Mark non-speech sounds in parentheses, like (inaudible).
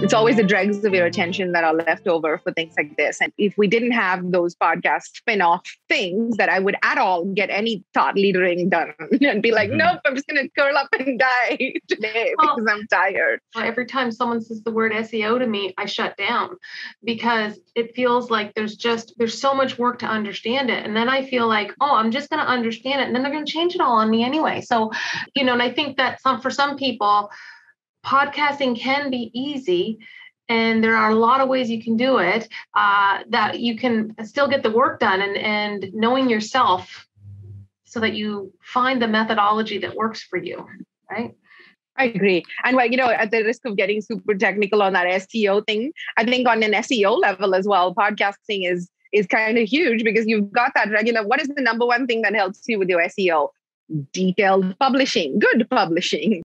it's always the dregs of your attention that are left over for things like this. And if we didn't have those podcast spin off things that I would at all get any thought leadering done (laughs) and be like, mm-hmm. nope, I'm just going to curl up and die (laughs) today well, because I'm tired. Every time someone says the word SEO to me, I shut down because it feels like there's just, there's so much work to understand it. And then I feel like, oh, I'm just going to understand it. And then they're going to change it all on me anyway. So, you know, and I think that some, for some people, podcasting can be easy and there are a lot of ways you can do it uh, that you can still get the work done and, and knowing yourself so that you find the methodology that works for you right I agree. And well, you know, at the risk of getting super technical on that SEO thing, I think on an SEO level as well, podcasting is is kind of huge because you've got that regular. What is the number one thing that helps you with your SEO? Detailed publishing, good publishing.